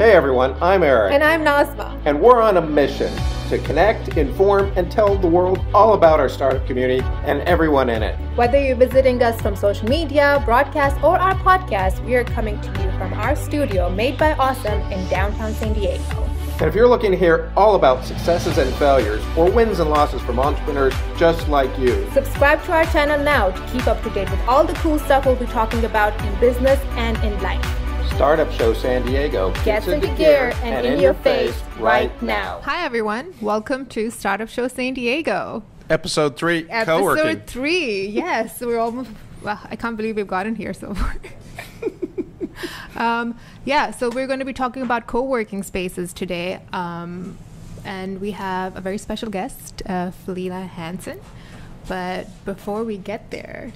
Hey everyone, I'm Eric. And I'm Nazma. And we're on a mission to connect, inform, and tell the world all about our startup community and everyone in it. Whether you're visiting us from social media, broadcast, or our podcast, we are coming to you from our studio made by Awesome in downtown San Diego. And if you're looking to hear all about successes and failures or wins and losses from entrepreneurs just like you, subscribe to our channel now to keep up to date with all the cool stuff we'll be talking about in business and in life. Startup Show San Diego gets into gear and, and in, in your face right now. Hi, everyone. Welcome to Startup Show San Diego. Episode three, Episode co-working. three, yes. We're almost, well, I can't believe we've gotten here so far. um, yeah, so we're going to be talking about co working spaces today. Um, and we have a very special guest, uh, Felena Hanson. But before we get there,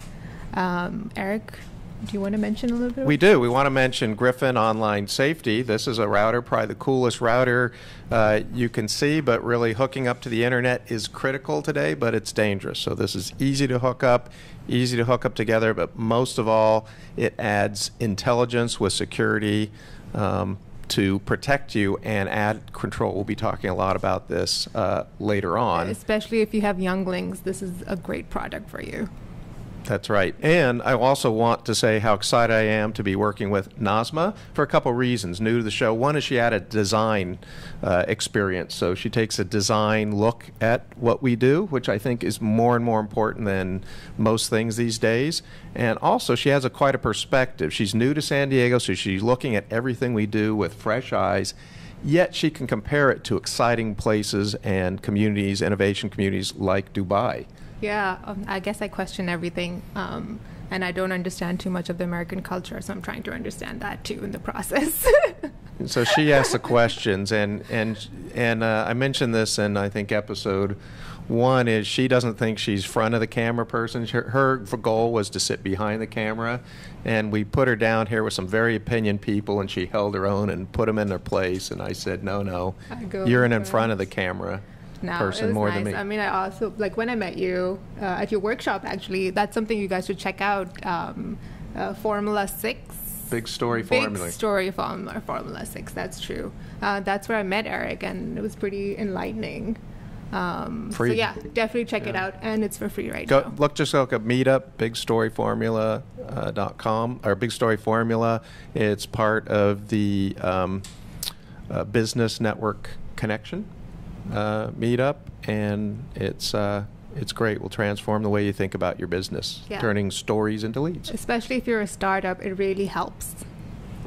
um, Eric, do you want to mention a little bit? We do. We want to mention Gryphon Online Safety. This is a router, probably the coolest router uh, you can see, but really hooking up to the internet is critical today, but it's dangerous. So this is easy to hook up, easy to hook up together, but most of all, it adds intelligence with security. Um, to protect you and add control. We'll be talking a lot about this uh, later on. Especially if you have younglings, this is a great product for you. That's right. And I also want to say how excited I am to be working with Nazma for a couple reasons. New to the show. One is she had a design uh, experience. So she takes a design look at what we do, which I think is more and more important than most things these days. And also, she has a quite a perspective. She's new to San Diego, so she's looking at everything we do with fresh eyes yet she can compare it to exciting places and communities, innovation communities like Dubai. Yeah, um, I guess I question everything. Um, and I don't understand too much of the American culture, so I'm trying to understand that too in the process. so she asked the questions, and and and uh, I mentioned this in I think episode one is she doesn't think she's front of the camera person. Her, her goal was to sit behind the camera, and we put her down here with some very opinion people, and she held her own and put them in their place. And I said, no, no, you're in in front of the camera now. person more nice. than me. I mean, I also like when I met you uh, at your workshop. Actually, that's something you guys should check out. Um, uh, Formula Six. Big story formula. Big story formula, formula Six. That's true. Uh, that's where I met Eric, and it was pretty enlightening. Um, free. So yeah, definitely check yeah. it out, and it's for free right Go, now. Look, just look at Meetup, Big BigStoryFormula.com uh, dot com or Big Story Formula. It's part of the um, uh, Business Network Connection uh, meetup, and it's uh, it's great. Will transform the way you think about your business, yeah. turning stories into leads. Especially if you're a startup, it really helps.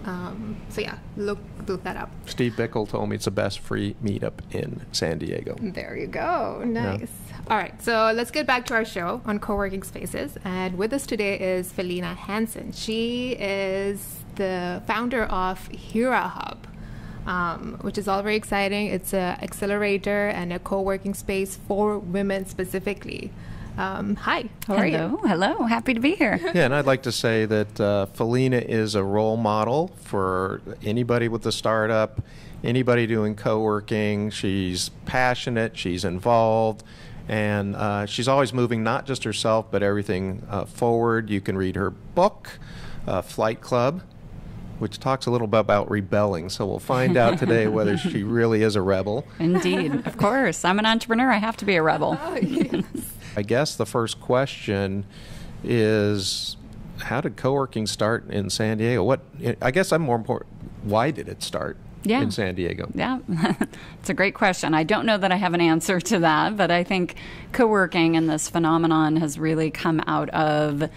Um, so yeah, look look that up. Steve Bickle told me it's the best free meetup in San Diego. There you go. Nice. Yeah. All right, so let's get back to our show on co-working spaces. And with us today is Felena Hanson. She is the founder of Hera Hub um, which is all very exciting. It's an accelerator and a co working space for women specifically. Um, hi, how hello, are you? Hello, happy to be here. yeah, and I'd like to say that uh, Felena is a role model for anybody with a startup, anybody doing co working. She's passionate, she's involved. And uh, she's always moving not just herself, but everything uh, forward. You can read her book, uh, Flight Club which talks a little bit about rebelling. So we'll find out today whether she really is a rebel. Indeed, of course. I'm an entrepreneur. I have to be a rebel. Oh, yes. I guess the first question is how did co-working start in San Diego? What I guess I'm more important. Why did it start? Yeah. in San Diego? Yeah, it's a great question. I don't know that I have an answer to that, but I think co working and this phenomenon has really come out of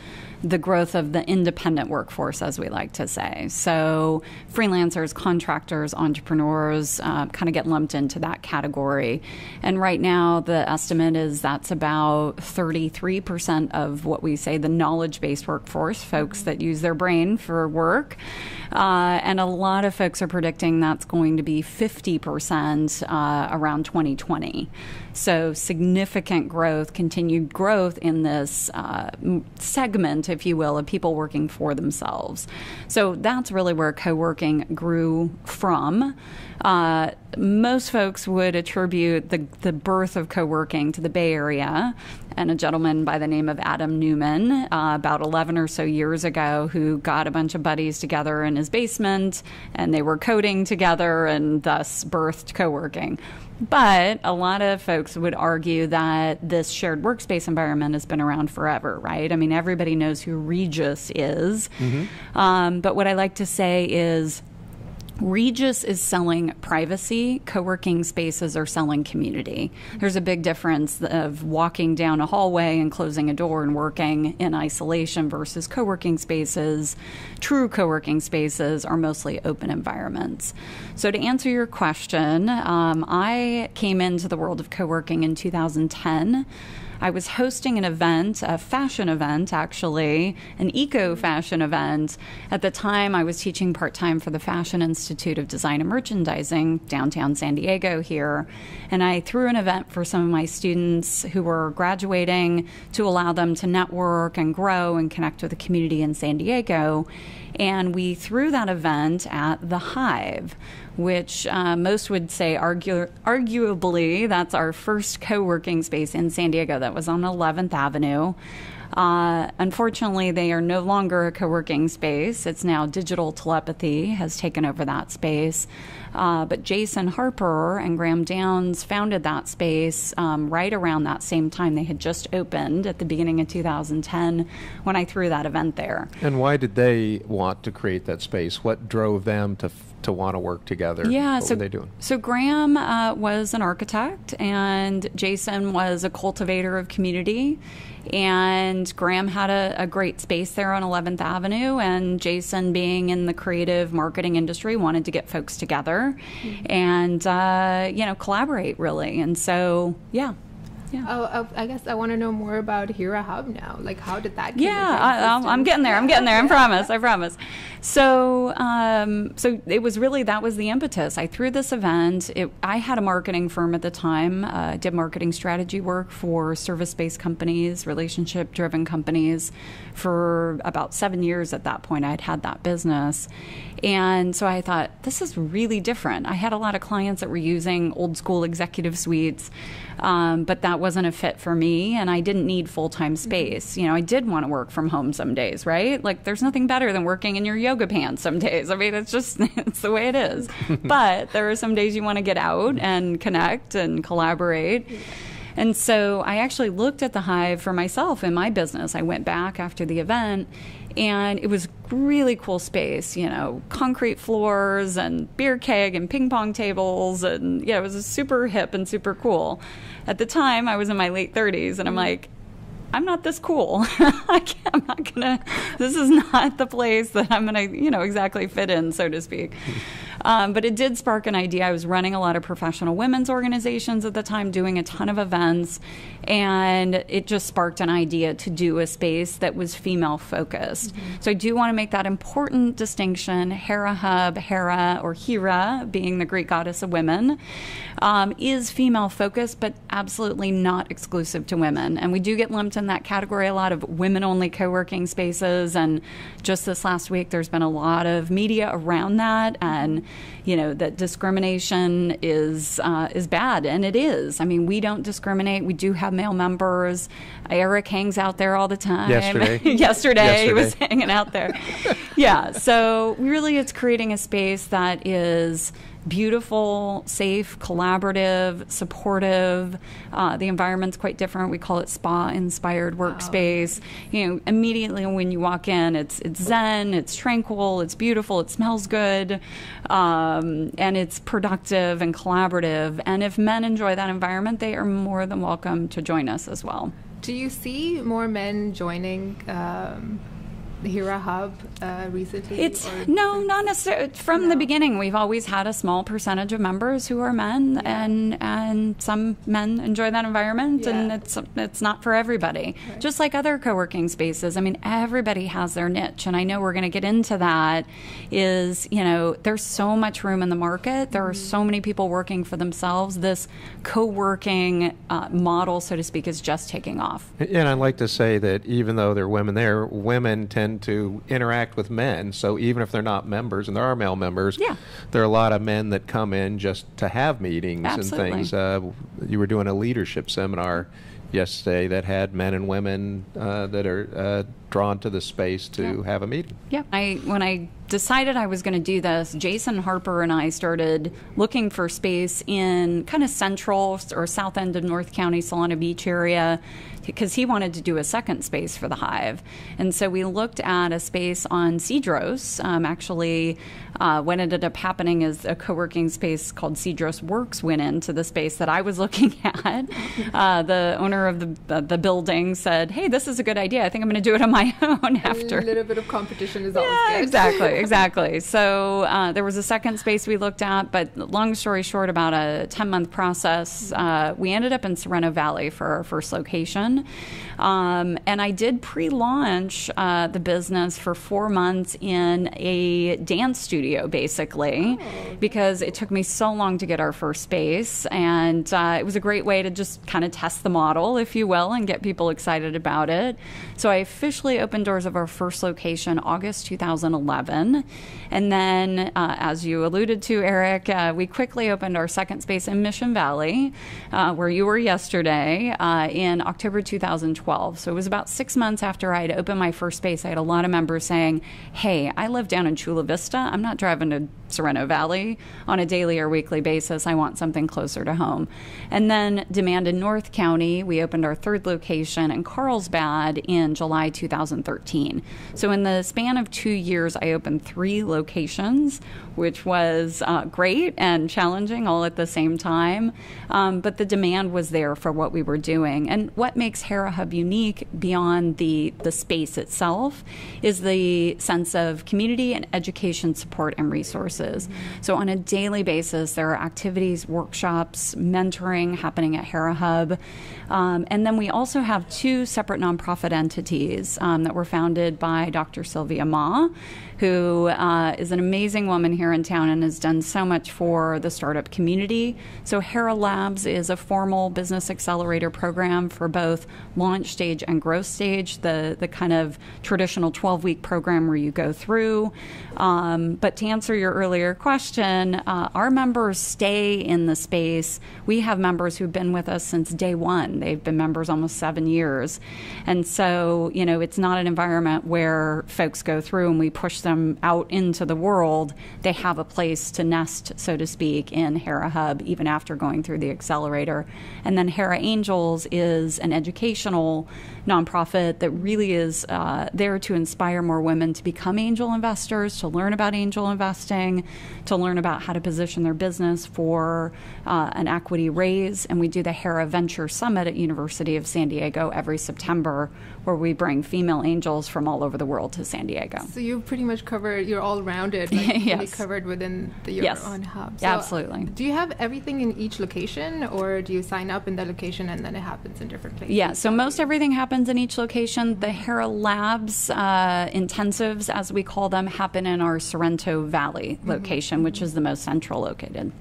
the growth of the independent workforce, as we like to say. So, freelancers, contractors, entrepreneurs uh, kind of get lumped into that category. And right now, the estimate is that's about 33% of what we say the knowledge based workforce, folks that use their brain for work. Uh, and a lot of folks are predicting that's going to be 50% uh, around 2020. So significant growth, continued growth in this uh, segment, if you will, of people working for themselves. So that's really where co working grew from. Uh, most folks would attribute the, the birth of co working to the Bay Area and a gentleman by the name of Adam Newman uh, about 11 or so years ago, who got a bunch of buddies together in his basement and they were coding together and thus birthed co working. But a lot of folks would argue that this shared workspace environment has been around forever, right? I mean, everybody knows who Regus is. Mm-hmm. Um, but what I like to say is, Regus is selling privacy, co working spaces are selling community. There's a big difference of walking down a hallway and closing a door and working in isolation versus co working spaces. True co working spaces are mostly open environments. So, to answer your question, um, I came into the world of co working in 2010. I was hosting an event, a fashion event actually, an eco fashion event. At the time, I was teaching part time for the Fashion Institute of Design and Merchandising downtown San Diego here. And I threw an event for some of my students who were graduating to allow them to network and grow and connect with the community in San Diego. And we threw that event at the Hive, which uh, most would say, argu- arguably, that's our first co working space in San Diego that was on 11th Avenue. Uh, unfortunately, they are no longer a co working space. It's now Digital Telepathy has taken over that space. Uh, but Jason Harper and Graham Downs founded that space um, right around that same time. They had just opened at the beginning of 2010 when I threw that event there. And why did they want to create that space? What drove them to to want to work together? Yeah, what so were they doing? So Graham uh, was an architect, and Jason was a cultivator of community. And Graham had a, a, great space there on 11th Avenue, and Jason, being in the creative marketing industry, wanted to get folks together mm-hmm. and uh, you know collaborate really. And so, yeah, yeah. Oh, I guess I want to know more about Hera Hub now. Like, how did that? yeah, I, am getting there. I'm getting there. I promise. I promise. So, um, so it was really that was the impetus. I threw this event. It, I had a marketing firm at the time. Uh, did marketing strategy work for service-based companies, relationship-driven companies, for about seven years. At that point, I'd had that business, and so I thought this is really different. I had a lot of clients that were using old school executive suites. Um, but that wasn't a fit for me, and I didn't need full time mm-hmm. space. You know, I did want to work from home some days, right? Like, there's nothing better than working in your yoga pants some days. I mean, it's just it's the way it is. but there are some days you want to get out and connect and collaborate. And so I actually looked at the hive for myself in my business. I went back after the event and it was really cool space, you know, concrete floors and beer keg and ping pong tables and yeah, it was super hip and super cool. At the time, I was in my late 30s and I'm mm-hmm. like I'm not this cool. I am not gonna. This is not the place that I'm gonna, you know, exactly fit in, so to speak. Um, but it did spark an idea. I was running a lot of professional women's organizations at the time, doing a ton of events, and it just sparked an idea to do a space that was female focused. Mm-hmm. So I do want to make that important distinction. Hera Hub, Hera or Hera, being the Greek goddess of women, um, is female focused, but absolutely not exclusive to women. And we do get lumped in that category a lot of women only co working spaces. And just this last week, there's been a lot of media around that. And you know that discrimination is uh, is bad, and it is. I mean, we don't discriminate. We do have male members. Eric hangs out there all the time. Yesterday, yesterday, yesterday, he was hanging out there. yeah. So really, it's creating a space that is beautiful, safe, collaborative, supportive. Uh, the environment's quite different. We call it spa-inspired workspace. Wow. You know, immediately when you walk in, it's it's zen, it's tranquil, it's beautiful, it smells good, um, and it's productive and collaborative. And if men enjoy that environment, they are more than welcome to join us as well. Do you see more men joining? Um Hera Hub uh, recently? It's no, not necessarily. From no. the beginning, we've always had a small percentage of members who are men, yeah. and and some men enjoy that environment, yeah. and it's it's not for everybody. Right. Just like other co-working spaces, I mean, everybody has their niche, and I know we're going to get into that. Is you know, there's so much room in the market. There mm-hmm. are so many people working for themselves. This co-working uh, model, so to speak, is just taking off. And I'd like to say that even though there are women there, women tend tend to interact with men. So even if they're not members, and there are male members, Yeah. there are a lot of men that come in just to have meetings Absolutely. and things. Uh, you were doing a leadership seminar yesterday that had men and women uh, that are uh, drawn to the space to Yeah. have a meeting. Yeah. I when I decided I was going to do this, Jason Harper and I started looking for space in kind of central or south end of North County, Solana Beach area, because he wanted to do a second space for the Hive. And so we looked at a space on Cedros. Um, actually, uh, what ended up happening is a co-working space called Cedros Works went into the space that I was looking at. Uh, the owner of the uh, the building said, "Hey, this is a good idea. I think I'm going to do it on my own after." A little bit of competition is always Yeah, good. exactly, exactly. So uh, there was a second space we looked at, but long story short, about a 10 month process, uh, we ended up in Sorrento Valley for our first location. Um, and I did pre launch uh, the business for four months in a dance studio, basically, because it took me so long to get our first space. And uh, it was a great way to just kind of test the model, if you will, and get people excited about it. So I officially opened doors of our first location August 2011. And then, uh, as you alluded to, Eric, uh, we quickly opened our second space in Mission Valley, uh, where you were yesterday, uh, in October 2012. So it was about six months after I had opened my first space. I had a lot of members saying, Hey, I live down in Chula Vista. I'm not driving to Sorrento Valley on a daily or weekly basis. I want something closer to home. And then demand in North County, we opened our third location in Carlsbad in July 2013. So in the span of two years, I opened three locations, which was uh, great and challenging all at the same time. Um, but the demand was there for what we were doing. And what makes Hera Hub unique beyond the, the space itself is the sense of community and education support and resources. So on a daily basis, there are activities, workshops, mentoring happening at Hera Hub. Um, and then we also have two separate nonprofit entities um, that were founded by Dr. Sylvia Ma, who uh, is an amazing woman here in town and has done so much for the startup community. So, Hera Labs is a formal business accelerator program for both launch stage and growth stage, the, the kind of traditional 12 week program where you go through. Um, but to answer your earlier question, uh, our members stay in the space. We have members who've been with us since day one. They've been members almost seven years. And so, you know, it's not an environment where folks go through and we push them out into the world. They have a place to nest, so to speak, in Hera Hub, even after going through the accelerator. And then Hera Angels is an educational nonprofit that really is uh, there to inspire more women to become angel investors, to learn about angel investing, to learn about how to position their business for uh, an equity raise. And we do the Hera Venture Summit at University of San Diego every September, where we bring female angels from all over the world to San Diego. So you've pretty much covered. You're all rounded. Like Yes. Covered within the your Yes. own hub. Yeah, absolutely. Do you have everything in each location, or do you sign up in that location and then it happens in different places? Yeah, so most everything happens in each location. The Hera Labs uh, intensives, as we call them, happen in our Sorrento Valley Mm-hmm. location, which is the most central located.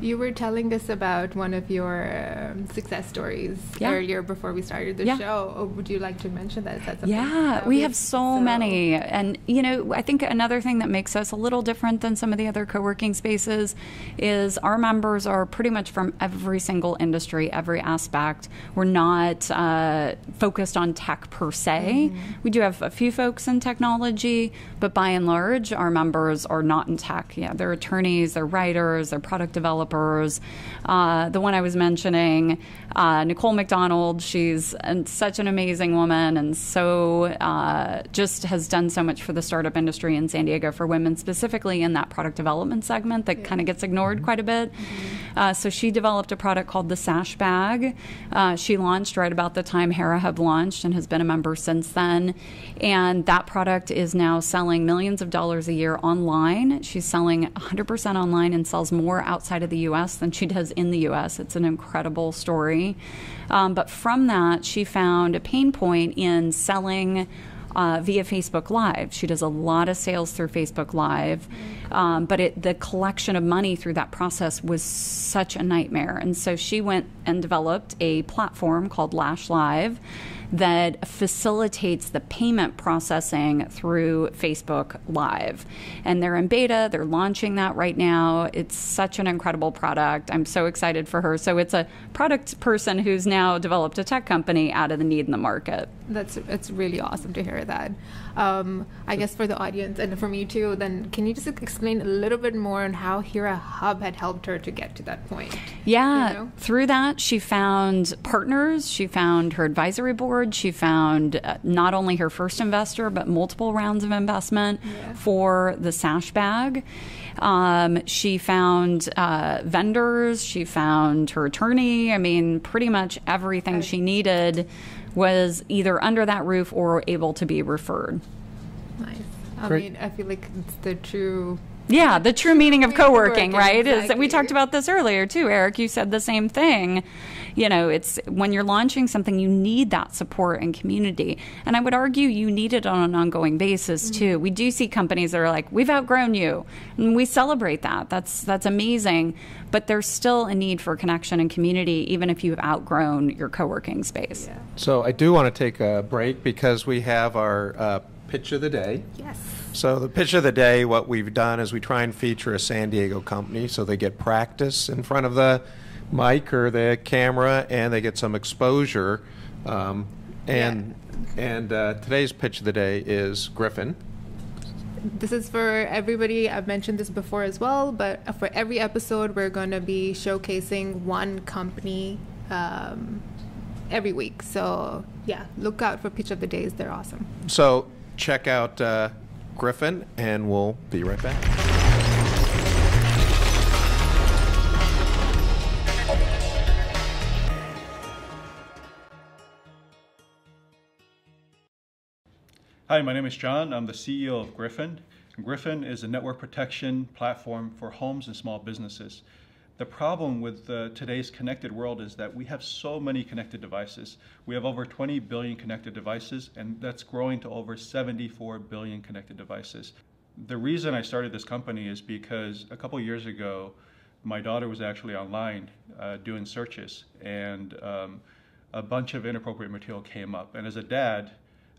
You were telling us about one of your um, success stories Yeah. earlier before we started the Yeah. show. Oh, would you like to mention that? Is that something Yeah, we have so, many. And, you know, I think another thing that makes us a little different than some of the other co working spaces is our members are pretty much from every single industry, every aspect. We're not uh, focused on tech per se. We do have a few folks in technology, but by and large, our members are not in tech. Yeah, they're attorneys, they're writers, they're product developers. Uh, the one I was mentioning, uh, Nicole McDonald, she's an, such an amazing woman and so uh, just has done so much for the startup industry in San Diego for women, specifically in that product development segment that kind of gets ignored quite a bit. Uh, so she developed a product called the Sash Bag. Uh, she launched right about the time Hera Hub launched and has been a member since then. And that product is now selling millions of dollars a year online. She's selling 100% online and sells more outside of the US than she does in the US. It's an incredible story. Um, but from that, she found a pain point in selling. Uh, via Facebook Live. She does a lot of sales through Facebook Live, um, but it, the collection of money through that process was such a nightmare. And so she went and developed a platform called Lash Live that facilitates the payment processing through Facebook Live. And they're in beta, they're launching that right now. It's such an incredible product. I'm so excited for her. So it's a product person who's now developed a tech company out of the need in the market. That's it's really awesome to hear that. Um, I guess for the audience and for me too, then can you just explain a little bit more on how Hera Hub had helped her to get to that point? Yeah, you know? through that she found partners, she found her advisory board, she found uh, not only her first investor but multiple rounds of investment yeah. for the Sash bag. Um, she found uh, vendors, she found her attorney. I mean, pretty much everything I, she needed was either under that roof or able to be referred. Nice. I Great. mean, I feel like it's the true yeah, the true meaning of co-working, right? Exactly. Is that we talked about this earlier too, Eric. You said the same thing. You know, it's when you're launching something, you need that support and community. And I would argue you need it on an ongoing basis mm-hmm. too. We do see companies that are like, "We've outgrown you," and we celebrate that. That's that's amazing. But there's still a need for connection and community, even if you've outgrown your co-working space. Yeah. So I do want to take a break because we have our uh, pitch of the day. Yes. So the pitch of the day, what we've done is we try and feature a San Diego company so they get practice in front of the mic or the camera and they get some exposure. Um, and yeah. and uh, today's pitch of the day is Gryphon. This is for everybody. I've mentioned this before as well, but for every episode, we're going to be showcasing one company um, every week. So yeah, look out for pitch of the days. They're awesome. So check out uh, Gryphon, and we'll be right back. Hi, my name is John. I'm the CEO of Gryphon. Gryphon is a network protection platform for homes and small businesses. The problem with uh, today's connected world is that we have so many connected devices. We have over 20 billion connected devices, and that's growing to over 74 billion connected devices. The reason I started this company is because a couple years ago, my daughter was actually online uh, doing searches, and um, a bunch of inappropriate material came up. And as a dad,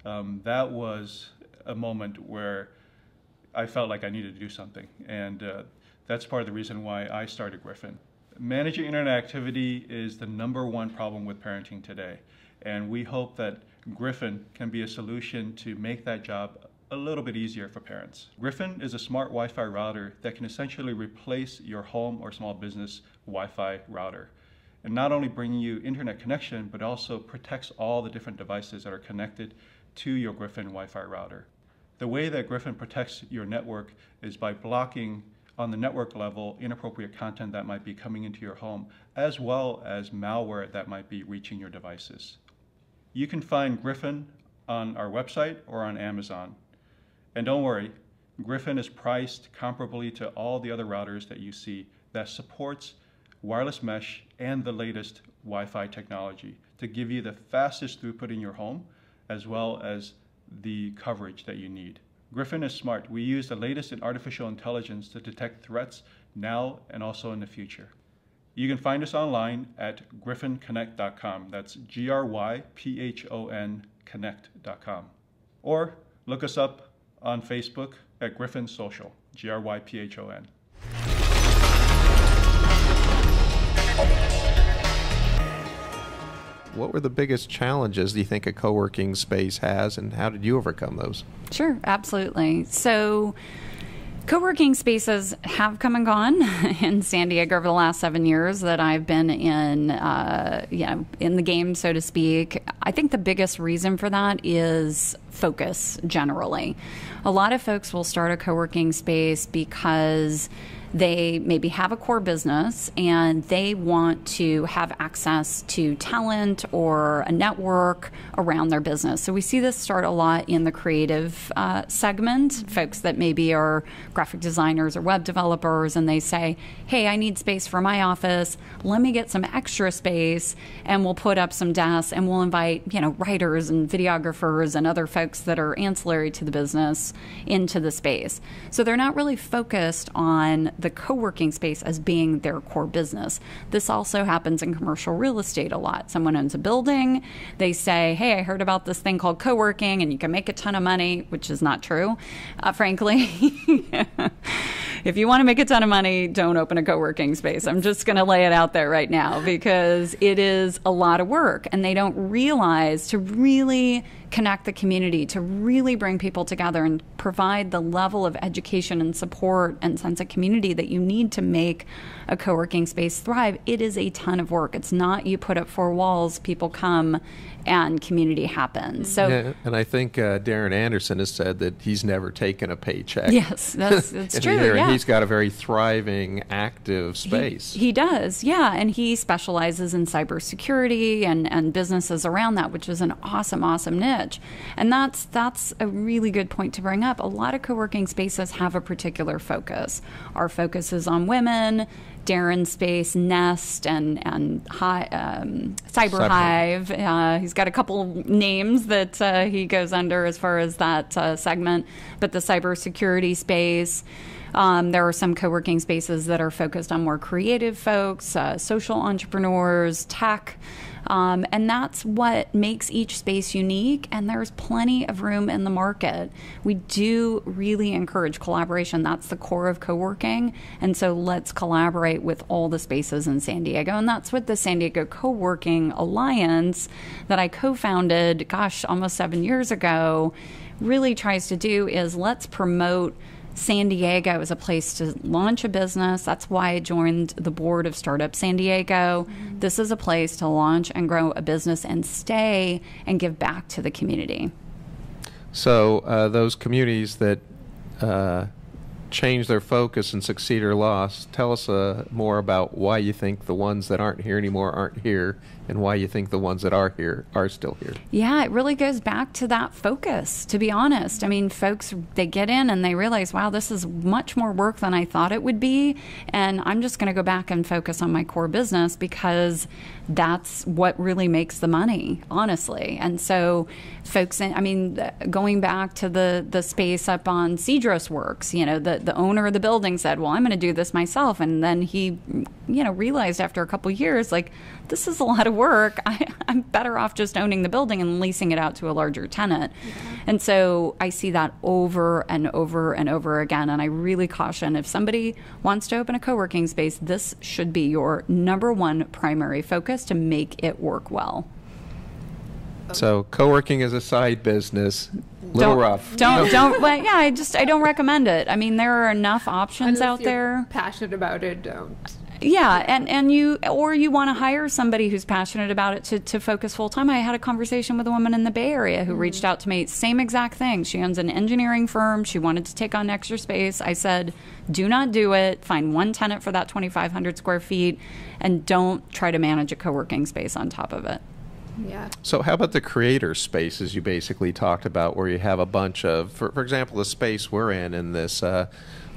um, that was a moment where I felt like I needed to do something. And uh, that's part of the reason why I started Gryphon. Managing internet activity is the number one problem with parenting today. And we hope that Gryphon can be a solution to make that job a little bit easier for parents. Gryphon is a smart Wi-Fi router that can essentially replace your home or small business Wi-Fi router. And not only bringing you internet connection, but also protects all the different devices that are connected to your Gryphon Wi-Fi router. The way that Gryphon protects your network is by blocking on the network level inappropriate content that might be coming into your home, as well as malware that might be reaching your devices. You can find Gryphon on our website or on Amazon. And don't worry, Gryphon is priced comparably to all the other routers that you see that supports wireless mesh and the latest Wi-Fi technology to give you the fastest throughput in your home as well as the coverage that you need. Gryphon is smart. We use the latest in artificial intelligence to detect threats now and also in the future. You can find us online at gryphonconnect.com. That's G R Y P H O N connect.com. Or look us up on Facebook at Gryphon Social, G R Y P H O N. what were the biggest challenges do you think a co-working space has and how did you overcome those sure absolutely so Co-working spaces have come and gone in San Diego over the last seven years that I've been in, uh, you know, in the game, so to speak. I think the biggest reason for that is focus generally. A lot of folks will start a co-working space because they maybe have a core business and they want to have access to talent or a network around their business. So we see this start a lot in the creative uh, segment, folks that maybe are graphic designers or web developers, and they say, hey, I need space for my office. Let me get some extra space, and we'll put up some desks and we'll invite, you know, writers and videographers and other folks that are ancillary to the business into the space. So they're not really focused on the co working space as being their core business. This also happens in commercial real estate a lot. Someone owns a building, they say, Hey, I heard about this thing called co working and you can make a ton of money, which is not true, uh, frankly. if you want to make a ton of money, don't open a co working space. I'm just going to lay it out there right now because it is a lot of work and they don't realize to really connect the community, to really bring people together and provide the level of education and support and sense of community that you need to make a co working space thrive, it is a ton of work. It's not you put up four walls, people come and community happens. So, yeah, and I think uh, Darren Anderson has said that he's never taken a paycheck. Yes, that's, that's true. Here, yeah. he's got a very thriving, active space. He, he, does, yeah, and he specializes in cybersecurity and and businesses around that, which is an awesome, awesome niche. And that's that's a really good point to bring up. A lot of co-working spaces have a particular focus. Our focus is on women Darren Space, Nest, and and Hi, um, Cyber Hive. Uh, he's got a couple names that uh, he goes under as far as that uh, segment, but the cybersecurity space. Um, there are some co working spaces that are focused on more creative folks, uh, social entrepreneurs, tech. Um, and that's what makes each space unique. And there's plenty of room in the market. We do really encourage collaboration. That's the core of co working. And so let's collaborate with all the spaces in San Diego. And that's what the San Diego Co working Alliance that I co founded, gosh, almost seven years ago, really tries to do is let's promote San Diego is a place to launch a business. That's why I joined the board of Startup San Diego. Mm-hmm. This is a place to launch and grow a business and stay and give back to the community. So, uh, those communities that uh, change their focus and succeed or lost, tell us uh, more about why you think the ones that aren't here anymore aren't here and why you think the ones that are here are still here. Yeah, it really goes back to that focus, to be honest. I mean, folks, they get in and they realize, wow, this is much more work than I thought it would be. And I'm just going to go back and focus on my core business because that's what really makes the money, honestly. And so, folks, I mean, going back to the, the space up on Cedros Works, you know, the, the owner of the building said, well, I'm going to do this myself. And then he, you know, realized after a couple years, like, this is a lot of work. I, am better off just owning the building and leasing it out to a larger tenant. Yeah. And so I see that over and over and over again. And I really caution if somebody wants to open a co working space, this should be your number one primary focus to make it work well. So co-working is a side business. Little don't, rough. Don't don't. Well, yeah, I just I don't recommend it. I mean, there are enough options Unless out there. Passionate about it, don't. Yeah, and, and you or you want to hire somebody who's passionate about it to, to focus full time. I had a conversation with a woman in the Bay Area who mm reached out to me, same exact thing. She owns an engineering firm. She wanted to take on extra space. I said, do not do it. Find one tenant for that 2,500 square feet, and don't try to manage a co working space on top of it. Yeah. So, how about the creator spaces you basically talked about, where you have a bunch of, for, for example, the space we're in in this. Uh,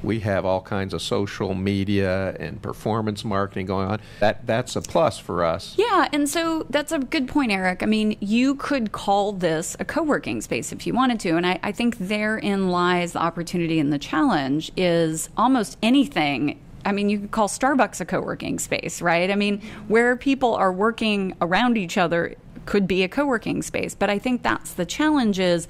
we have all kinds of social media and performance marketing going on. That that's a plus for us. Yeah, and so that's a good point, Eric. I mean, you could call this a co-working space if you wanted to, and I, I think therein lies the opportunity and the challenge. Is almost anything I mean, you could call Starbucks a co working space, right? I mean, where people are working around each other could be a co working space. But I think that's the challenge is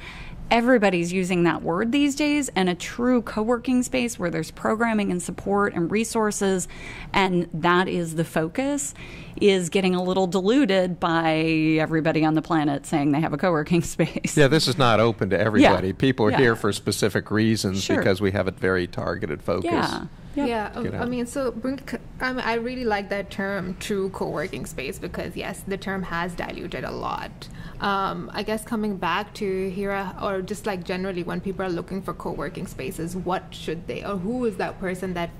everybody's using that word these days and a true co-working space where there's programming and support and resources and that is the focus is getting a little diluted by everybody on the planet saying they have a co-working space. Yeah, this is not open to everybody. Yeah. People are yeah. here for specific reasons sure. because we have a very targeted focus. Yeah. Yep. Yeah, um, I mean, so bring, I, mean, I really like that term, true co-working space, because yes, the term has diluted a lot. Um, I guess coming back to here, or just like generally, when people are looking for co-working spaces, what should they, or who is that person that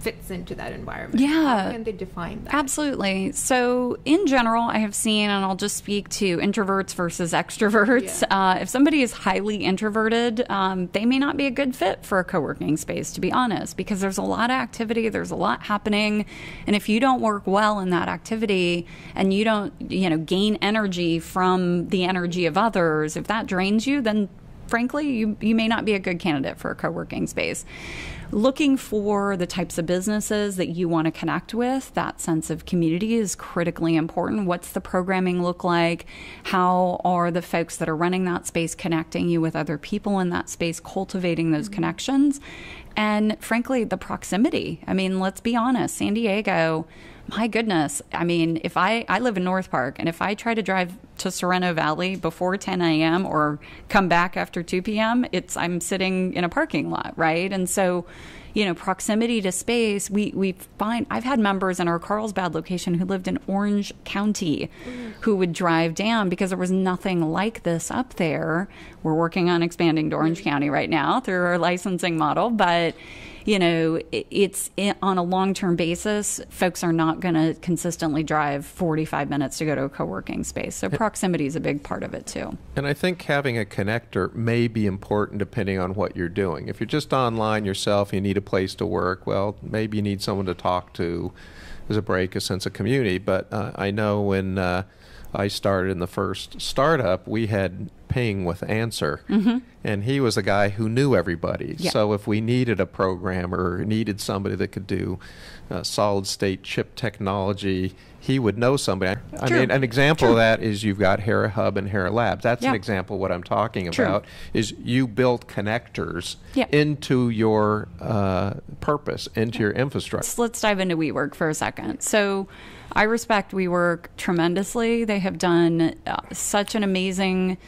fits into that environment? Yeah. How can they define that? Absolutely. So, in general, I have seen, and I'll just speak to introverts versus extroverts. Yeah. Uh, if somebody is highly introverted, um, they may not be a good fit for a co working space, to be honest, because there's a lot of activity, there's a lot happening. And if you don't work well in that activity and you don't, you know, gain energy from the energy of others, if that drains you, then frankly, you, you may not be a good candidate for a co working space looking for the types of businesses that you want to connect with. That sense of community is critically important. What's the programming look like? How are the folks that are running that space connecting you with other people in that space, cultivating those mm-hmm. connections? And frankly, the proximity. I mean, let's be honest, San Diego my goodness. I mean, if I, I live in North Park and if I try to drive to Sorrento Valley before 10 a.m. or come back after 2 p.m., it's, I'm sitting in a parking lot, right? And so, you know, proximity to space, we, we find, I've had members in our Carlsbad location who lived in Orange County mm. who would drive down because there was nothing like this up there. We're working on expanding to Orange County right now through our licensing model, but you know, it's on a long term basis, folks are not going to consistently drive 45 minutes to go to a co working space. So proximity is a big part of it too. And I think having a connector may be important depending on what you're doing. If you're just online yourself, you need a place to work, well, maybe you need someone to talk to as a break, a sense of community. But uh, I know when uh, I started in the first startup, we had Ping with Answer, mm-hmm. and he was a guy who knew everybody. Yeah. So if we needed a programmer, needed somebody that could do uh, solid state chip technology, he would know somebody. I True. mean, an example True. of that is you've got Hera Hub and Hera Labs. That's yeah. an example of what I'm talking True. about. Is you built connectors yeah. into your uh, purpose, into your infrastructure. Let's, let's dive into WeWork for a second. So. I respect WeWork tremendously. They have done uh, such an amazing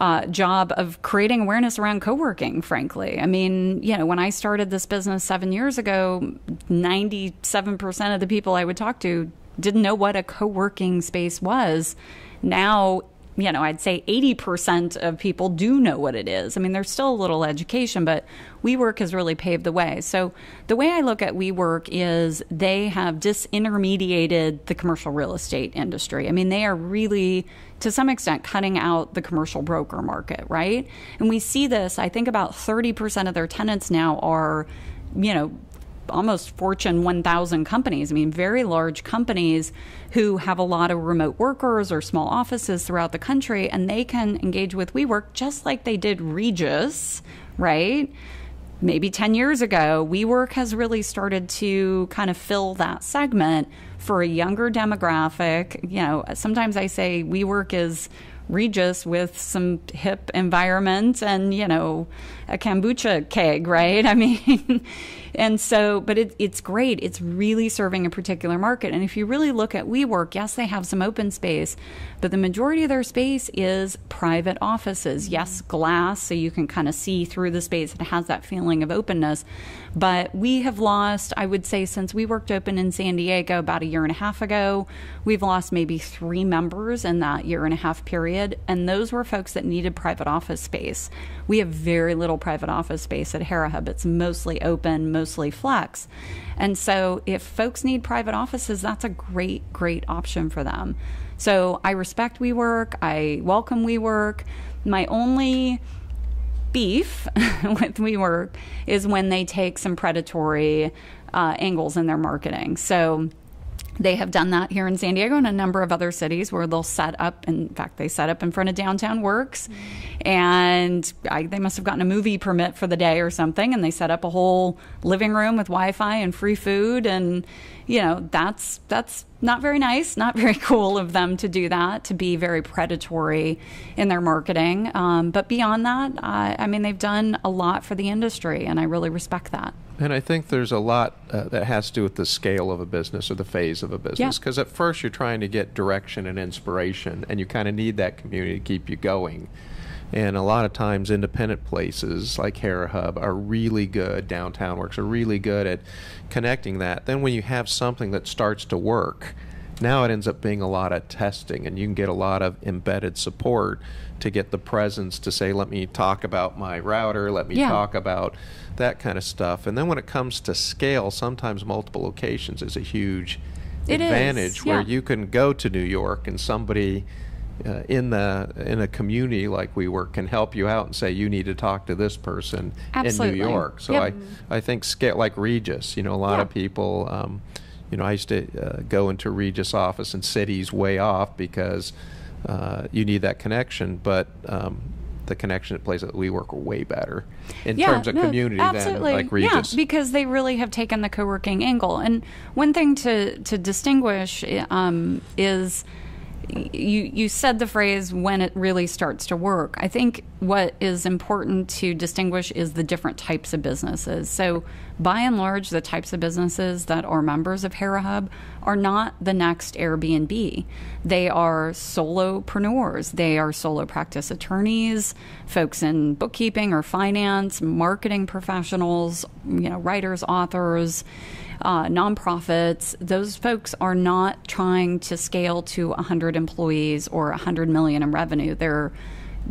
uh, job of creating awareness around co-working frankly i mean you know when i started this business seven years ago 97% of the people i would talk to didn't know what a co-working space was now you know, I'd say 80% of people do know what it is. I mean, there's still a little education, but WeWork has really paved the way. So the way I look at WeWork is they have disintermediated the commercial real estate industry. I mean, they are really, to some extent, cutting out the commercial broker market, right? And we see this, I think about 30% of their tenants now are, you know, almost Fortune 1000 companies. I mean, very large companies who have a lot of remote workers or small offices throughout the country, and they can engage with WeWork just like they did Regus, right? Maybe 10 years ago, WeWork has really started to kind of fill that segment for a younger demographic. You know, sometimes I say WeWork is Regus with some hip environment and, you know, a kombucha keg, right? I mean, and so, but it, it's great. It's really serving a particular market. And if you really look at WeWork, yes, they have some open space, but the majority of their space is private offices. Yes, glass, so you can kind of see through the space. It has that feeling of openness. But we have lost, I would say, since we worked open in San Diego about a year and a half ago, we've lost maybe three members in that year and a half period. And those were folks that needed private office space. We have very little private office space at Hera Hub. It's mostly open, mostly flex. And so if folks need private offices, that's a great, great option for them. So I respect WeWork. I welcome WeWork. My only beef with WeWork is when they take some predatory uh, angles in their marketing. So they have done that here in San Diego and a number of other cities where they'll set up. In fact, they set up in front of Downtown Works, and I, they must have gotten a movie permit for the day or something, and they set up a whole living room with Wi-Fi and free food, and you know that's that's not very nice, not very cool of them to do that, to be very predatory in their marketing. Um, but beyond that, I, I mean, they've done a lot for the industry, and I really respect that. And I think there's a lot uh, that has to do with the scale of a business or the phase of a business. Because yeah. at first you're trying to get direction and inspiration, and you kind of need that community to keep you going. And a lot of times, independent places like Hera Hub are really good, Downtown Works are really good at connecting that. Then, when you have something that starts to work, now it ends up being a lot of testing, and you can get a lot of embedded support to get the presence to say, let me talk about my router, let me yeah. talk about that kind of stuff. And then when it comes to scale, sometimes multiple locations is a huge it advantage yeah. where you can go to New York and somebody uh, in the in a community like WeWork can help you out and say you need to talk to this person Absolutely. in New York. So yep. I I think scale like Regus, You know, a lot of people. Um, you know, I used to uh, go into Regus office in cities way off because uh, you need that connection. But um, the connection at places that we work are way better in terms of no, community absolutely. than like Regus. Yeah, because they really have taken the co-working angle. And one thing to to distinguish um, is you you said the phrase when it really starts to work. I think what is important to distinguish is the different types of businesses. So by and large, the types of businesses that are members of Hera Hub are not the next Airbnb. They are solopreneurs. They are solo practice attorneys, folks in bookkeeping or finance, marketing professionals, you know, writers, authors uh, nonprofits, those folks are not trying to scale to 100 employees or 100 million in revenue. They're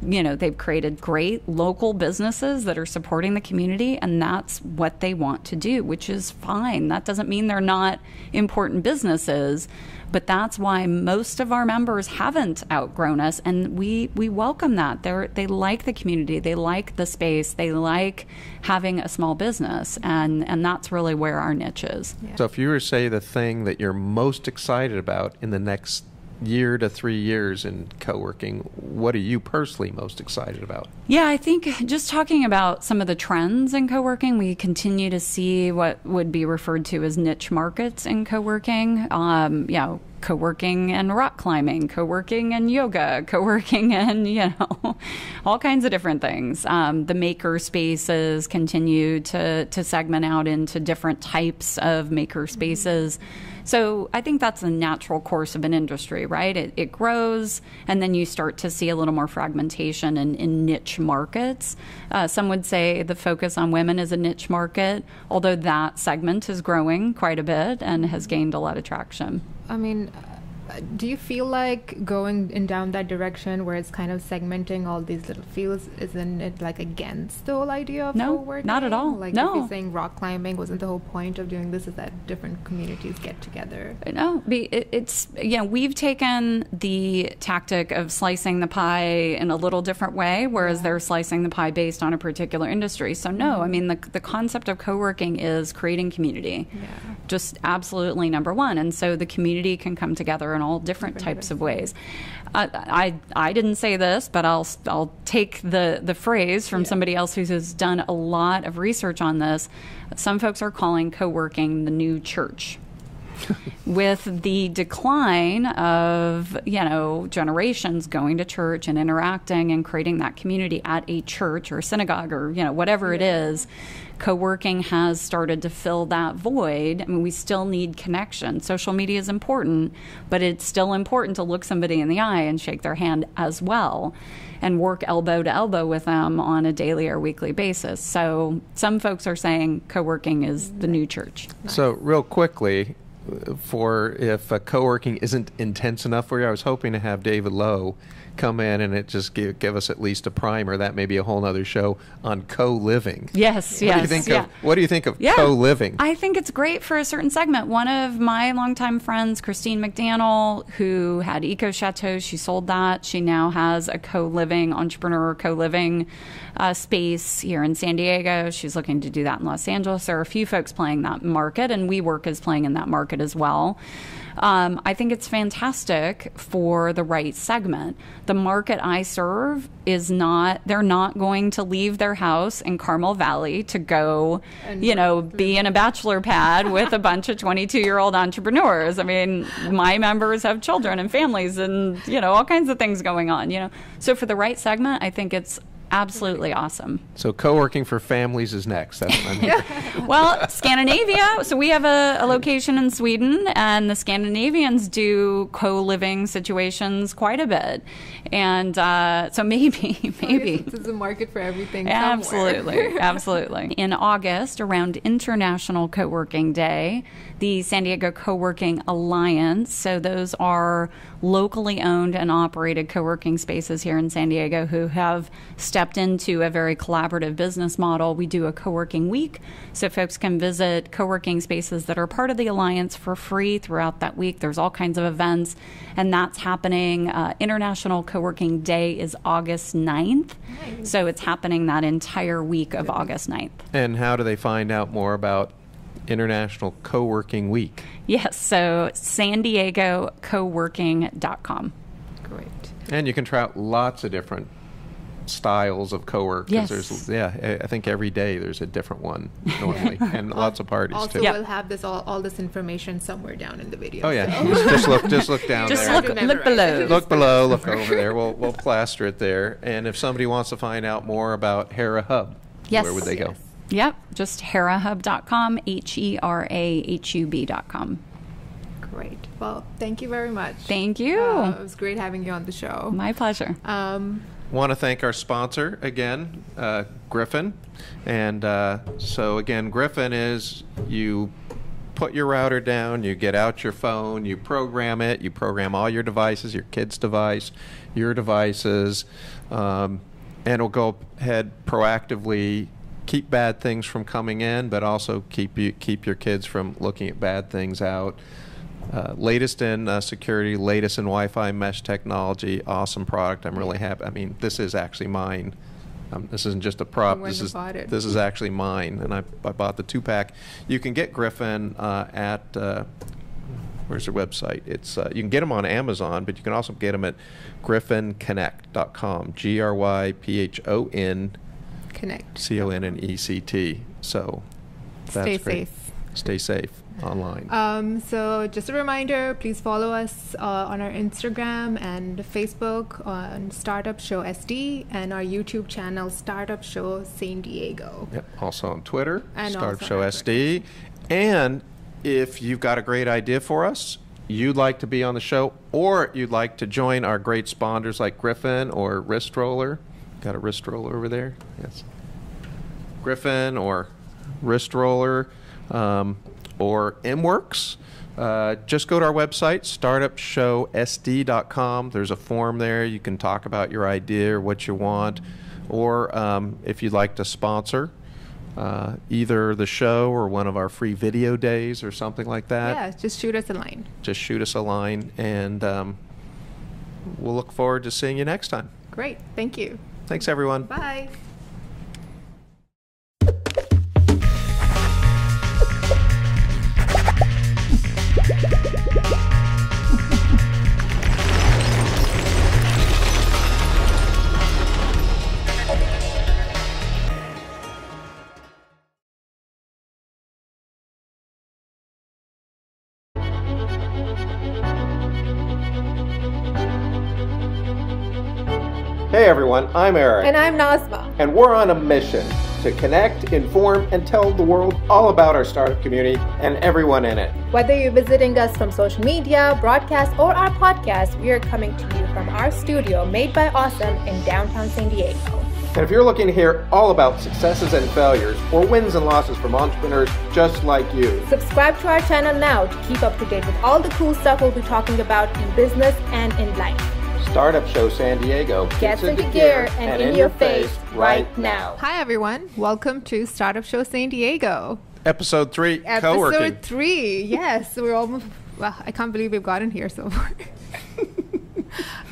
you know they've created great local businesses that are supporting the community and that's what they want to do which is fine that doesn't mean they're not important businesses but that's why most of our members haven't outgrown us and we we welcome that they they like the community they like the space they like having a small business and and that's really where our niche is yeah. so if you were to say the thing that you're most excited about in the next year to three years in co-working what are you personally most excited about? Yeah i think just talking about some of the trends in co-working we continue to see what would be referred to as niche markets in co-working. Um, you know co-working and rock climbing co-working and yoga co-working and you know all kinds of different things. Um, the maker spaces continue to to segment out into different types of maker spaces. mm-hmm so I think that's a natural course of an industry, right? It, it grows, and then you start to see a little more fragmentation in, in niche markets. Uh, some would say the focus on women is a niche market, although that segment is growing quite a bit and has gained a lot of traction. I mean, do you feel like going in down that direction where it's kind of segmenting all these little fields isn't it like against the whole idea of no co-working? not at all like no. you're saying rock climbing wasn't the whole point of doing this is that different communities get together no it's yeah we've taken the tactic of slicing the pie in a little different way whereas yeah. they're slicing the pie based on a particular industry so no mm-hmm. i mean the, the concept of co-working is creating community yeah. just absolutely number one and so the community can come together in all different, types of ways. I, I, I didn't say this, but I'll I'll take the the phrase from yeah. somebody else who has done a lot of research on this. Some folks are calling co-working the new church. With the decline of you know generations going to church and interacting and creating that community at a church or synagogue or you know whatever it is co-working has started to fill that void. I mean we still need connection. Social media is important but it's still important to look somebody in the eye and shake their hand as well and work elbow to elbow with them on a daily or weekly basis. So some folks are saying co-working is the new church. So real quickly for if co-working isn't intense enough for you. I was hoping to have David Lowe come in and it just give, give us at least a primer. That may be a whole other show on co-living. Yes, what yes. Do you think yeah. of, what do you think of yeah. co-living? I think it's great for a certain segment. One of my longtime friends, Christine McDaniel, who had Eco Chateau, she sold that. She now has a co-living entrepreneur co-living uh, space here in San Diego. She's looking to do that in Los Angeles. There are a few folks playing that market, and WeWork is playing in that market as well. Um, I think it's fantastic for the right segment. The market I serve is not, they're not going to leave their house in Carmel Valley to go, and you know, be in a bachelor pad with a bunch of 22 year old entrepreneurs. I mean, my members have children and families and, you know, all kinds of things going on, you know. So for the right segment, I think it's absolutely awesome. So co-working for families is next. That's what I mean. well, Scandinavia. So we have a, a, location in Sweden, and the Scandinavians do co-living situations quite a bit, and uh, so maybe, maybe there's a market for everything. Absolutely, absolutely. In August, around International Co-working Day, the San Diego Co-working Alliance. So those are locally owned and operated co-working spaces here in San Diego who have stepped into a very collaborative business model. We do a co-working week, so folks can visit co-working spaces that are part of the alliance for free throughout that week. There's all kinds of events, and that's happening. Uh, International Co-working Day is August 9th, nice. so it's happening that entire week of August 9th. And how do they find out more about International Co-working Week? Yes, so san diego coworking.com. Great. And you can try out lots of different styles of co-work. 'cause Yes. There's, yeah, I- I think every day there's a different one normally, and lots of parties Also, too. Yep. we'll have this all, all this information somewhere down in the video. Oh yeah, so- just, just look, just look down Just there. look, look it. below. Look below, look over there. We'll we'll plaster it there. And if somebody wants to find out more about Hera Hub, Yes. where would they go? Yes. Yep, just herahub.com, H E R A H U B.com. Great. Well, thank you very much. Thank you. Uh, it was great having you on the show. My pleasure. Um, Want to thank our sponsor again, uh, Gryphon. And uh, so, again, Gryphon is you put your router down, you get out your phone, you program it, you program all your devices, your kid's device, your devices, um, and it'll go ahead proactively keep bad things from coming in, but also keep you keep your kids from looking at bad things out. Uh, latest in uh, security, latest in Wi-Fi mesh technology. Awesome product. I'm really happy. I mean, this is actually mine. Um, this isn't just a prop. This is this is actually mine, and I, I bought the two pack. You can get Gryphon uh, at uh, where's their website? It's uh, you can get them on Amazon, but you can also get them at gryphonconnect.com. G R Y P H O N connect. C O N N E C T. So that's Stay great. safe. Stay safe online. Um, so, just a reminder please follow us uh, on our Instagram and Facebook on Startup Show SD and our YouTube channel, Startup Show San Diego. Yep. Also on Twitter, And Startup Show SD. And if you've got a great idea for us, you'd like to be on the show, or you'd like to join our great sponsors like Gryphon or Wrist Roller. Got a wrist roller over there? Yes. Gryphon or Wrist Roller um, or MWorks. Uh, just go to our website, startupshowsd.com. There's a form there. You can talk about your idea or what you want. Or um, if you'd like to sponsor uh, either the show or one of our free video days or something like that, yeah, just shoot us a line. just shoot us a line and um, we'll look forward to seeing you next time. Great. Thank you. Thanks, everyone. Bye. Hey, everyone. I'm Eric. And I'm Nazma. and we're on a mission to connect, inform, and tell the world all about our startup community and everyone in it. Whether you're visiting us from social media, broadcast, or our podcast, we are coming to you from our studio made by Awesome in downtown San Diego. And if you're looking to hear all about successes and failures or wins and losses from entrepreneurs just like you, Subscribe to our channel now to keep up to date with all the cool stuff we'll be talking about in business and in life. Startup Show San Diego Gets into gear and in your face right now. Hi, everyone. Welcome to Startup Show San Diego. Episode three, Episode co-working. three. Yes, we're almost. Well, I can't believe we've gotten here so far.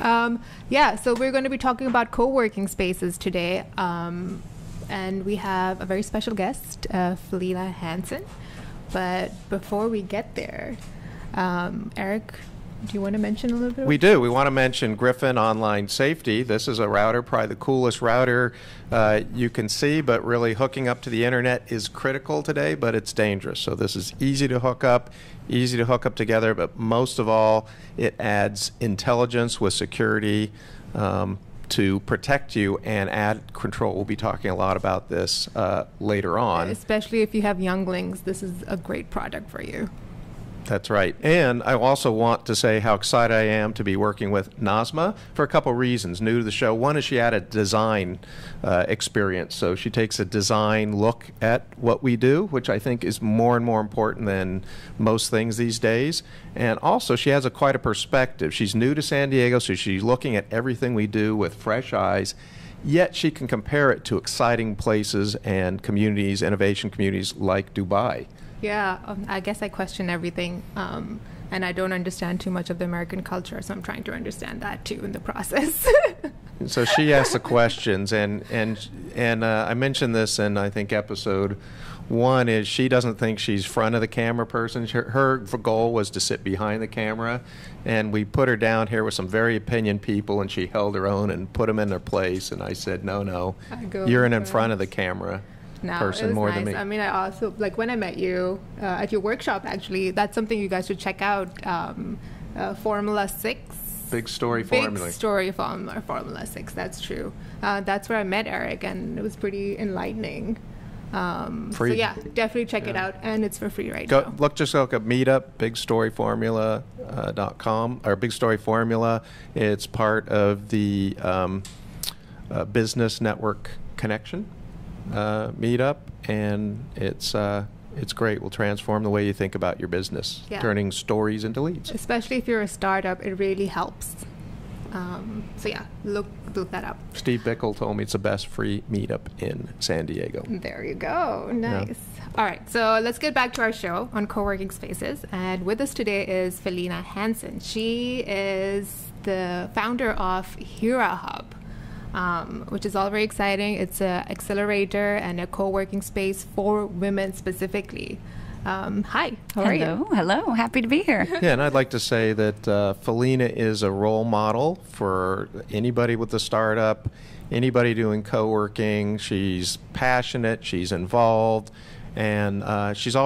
um, yeah, so we're going to be talking about co-working spaces today, um, and we have a very special guest, uh, Felena Hanson. But before we get there, um, Eric, do you want to mention a little bit? We do. We want to mention Gryphon Online Safety. This is a router, probably the coolest router uh, you can see, but really hooking up to the internet is critical today, but it's dangerous. So this is easy to hook up, easy to hook up together, but most of all, it adds intelligence with security. Um, to protect you and add control. We'll be talking a lot about this uh, later on. Especially if you have younglings, this is a great product for you. That's right. And I also want to say how excited I am to be working with Nazma for a couple reasons. New to the show. One is she had a design uh, experience. So she takes a design look at what we do, which I think is more and more important than most things these days. And also, she has a quite a perspective. She's new to San Diego, so she's looking at everything we do with fresh eyes. Yet she can compare it to exciting places and communities, innovation communities like Dubai. Yeah, um, I guess I question everything, um, and I don't understand too much of the American culture, so I'm trying to understand that too in the process. so she asks the questions, and and and uh, I mentioned this in I think episode one is she doesn't think she's front of the camera person. Her, her goal was to sit behind the camera, and we put her down here with some very opinion people, and she held her own and put them in their place. And I said, no, no, you're in in front of the camera. No, person it was more nice. than me. I mean, I also like when I met you uh, at your workshop. Actually, that's something you guys should check out. Um, uh, Formula Six. Big story formula. Big story formula, Formula Six. That's true. Uh, that's where I met Eric, and it was pretty enlightening. Um, so Free. yeah, definitely check it out, and it's for free right Go, now. look, just look at Meetup, Big bigstoryformula.com, uh, dot com, or Big Story Formula. It's part of the um, uh, Business Network Connection uh, Meetup, and it's uh, it's great. Will transform the way you think about your business, Yeah. turning stories into leads. Especially if you're a startup, it really helps. Um, so yeah, look look that up. Steve Bickle told me it's the best free meetup in San Diego. There you go. Nice. All right, so let's get back to our show on co-working spaces. And with us today is Felena Hanson. She is the founder of Hera Hub, um, which is all very exciting. It's an accelerator and a co-working space for women specifically. Um, hi, how are you? Hello, hello. Happy to be here. Yeah, and I'd like to say that uh, Felena is a role model for anybody with a startup, anybody doing co working. She's passionate, she's involved, and uh, she's always